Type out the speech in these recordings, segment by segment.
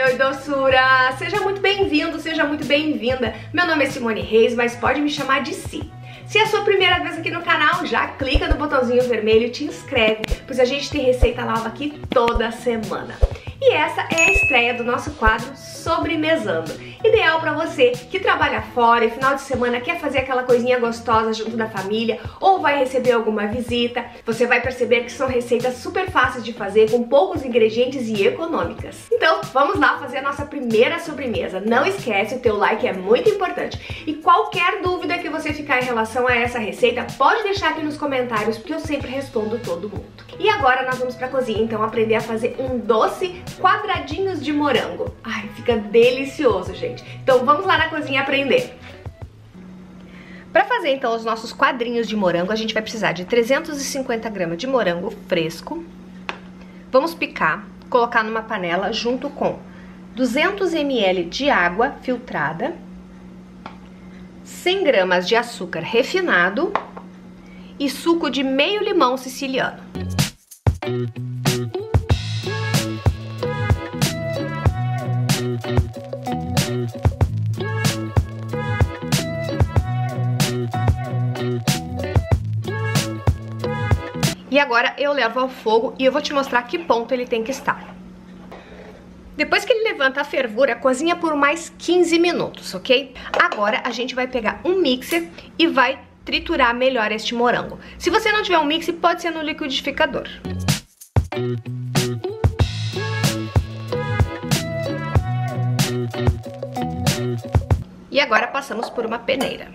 Oi, oi, doçura! Seja muito bem-vindo, seja muito bem-vinda. Meu nome é Simone Reis, mas pode me chamar de Si. Se é a sua primeira vez aqui no canal, já clica no botãozinho vermelho e te inscreve, pois a gente tem receita nova aqui toda semana. E essa é a estreia do nosso quadro Sobremesando. Ideal para você que trabalha fora e final de semana quer fazer aquela coisinha gostosa junto da família ou vai receber alguma visita. Você vai perceber que são receitas super fáceis de fazer, com poucos ingredientes e econômicas. Então, vamos lá fazer a nossa primeira sobremesa. Não esquece, o teu like é muito importante. E qualquer dúvida que você ficar em relação a essa receita, pode deixar aqui nos comentários, porque eu sempre respondo todo mundo. E agora nós vamos pra cozinha, então, aprender a fazer um doce quadradinhos de morango. Ai, fica delicioso, gente. Então vamos lá na cozinha aprender. Para fazer então os nossos quadrinhos de morango, a gente vai precisar de 350 gramas de morango fresco. Vamos picar, colocar numa panela junto com 200 ml de água filtrada, 100 gramas de açúcar refinado e suco de meio limão siciliano. E agora eu levo ao fogo e eu vou te mostrar que ponto ele tem que estar. Depois que ele levanta a fervura, cozinha por mais 15 minutos, ok? Agora a gente vai pegar um mixer e vai triturar melhor este morango. Se você não tiver um mixer, pode ser no liquidificador. E agora passamos por uma peneira.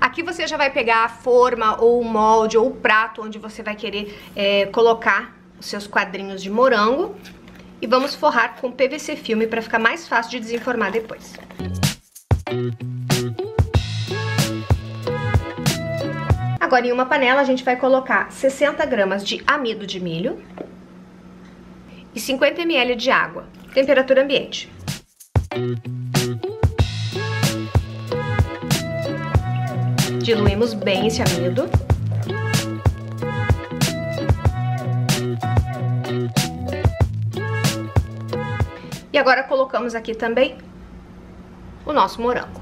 Aqui você já vai pegar a forma ou o molde ou o prato onde você vai querer é, colocar os seus quadrinhos de morango. E vamos forrar com PVC filme para ficar mais fácil de desenformar depois. Agora em uma panela a gente vai colocar 60 gramas de amido de milho e 50 ml de água, temperatura ambiente. Diluímos bem esse amido. E agora colocamos aqui também o nosso morango.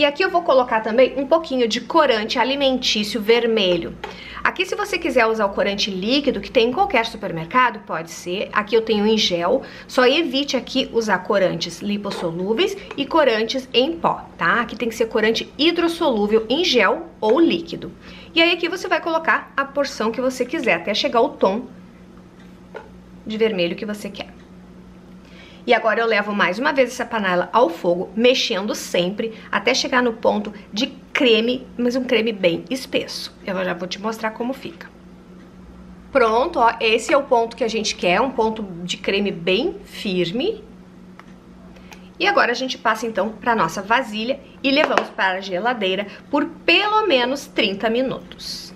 E aqui eu vou colocar também um pouquinho de corante alimentício vermelho. Aqui se você quiser usar o corante líquido, que tem em qualquer supermercado, pode ser. Aqui eu tenho em gel, só evite aqui usar corantes lipossolúveis e corantes em pó, tá? Aqui tem que ser corante hidrossolúvel em gel ou líquido. E aí aqui você vai colocar a porção que você quiser, até chegar ao tom de vermelho que você quer. E agora eu levo mais uma vez essa panela ao fogo, mexendo sempre, até chegar no ponto de creme, mas um creme bem espesso. Eu já vou te mostrar como fica. Pronto, ó, esse é o ponto que a gente quer, um ponto de creme bem firme. E agora a gente passa então para nossa vasilha e levamos para a geladeira por pelo menos 30 minutos.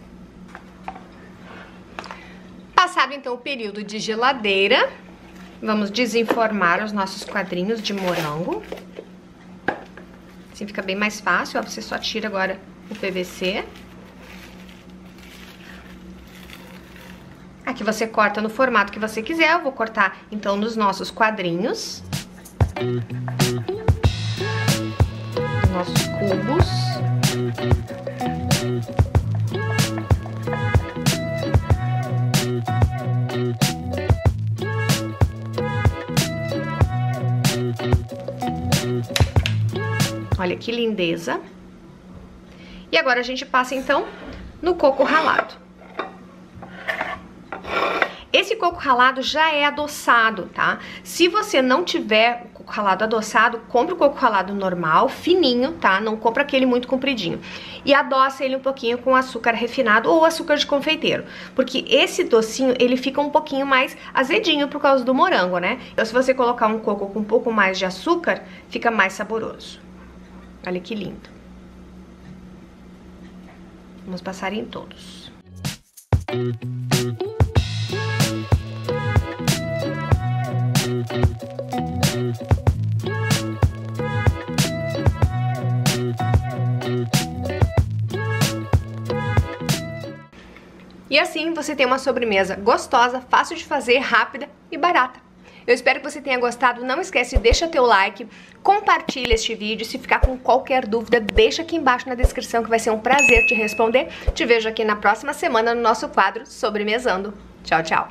Passado então o período de geladeira, Vamos desenformar os nossos quadrinhos de morango. Assim fica bem mais fácil, ó, você só tira agora o PVC. Aqui você corta no formato que você quiser, eu vou cortar então nos nossos quadrinhos. Nos nossos cubos. Olha que lindeza. E agora a gente passa então no coco ralado. Esse coco ralado já é adoçado, tá? Se você não tiver coco ralado adoçado, compre o coco ralado normal, fininho, tá? Não compra aquele muito compridinho. E adoça ele um pouquinho com açúcar refinado ou açúcar de confeiteiro. Porque esse docinho, ele fica um pouquinho mais azedinho por causa do morango, né? Então se você colocar um coco com um pouco mais de açúcar, fica mais saboroso. Olha que lindo. Vamos passar em todos. E assim você tem uma sobremesa gostosa, fácil de fazer, rápida e barata. Eu espero que você tenha gostado. Não esquece, deixa teu like, compartilha este vídeo. Se ficar com qualquer dúvida, deixa aqui embaixo na descrição que vai ser um prazer te responder. Te vejo aqui na próxima semana no nosso quadro Sobremesando. Tchau, tchau.